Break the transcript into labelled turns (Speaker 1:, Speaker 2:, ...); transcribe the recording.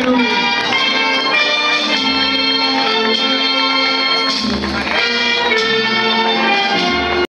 Speaker 1: ज़रूरी